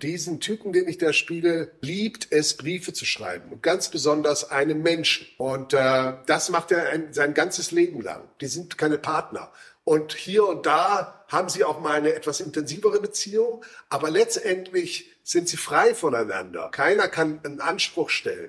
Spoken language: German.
diesen Typen, den ich da spiele, liebt es, Briefe zu schreiben. Und ganz besonders einem Menschen. Und äh, das macht er ein, sein ganzes Leben lang. Die sind keine Partner. Und hier und da haben sie auch mal eine etwas intensivere Beziehung. Aber letztendlich sind sie frei voneinander. Keiner kann einen Anspruch stellen.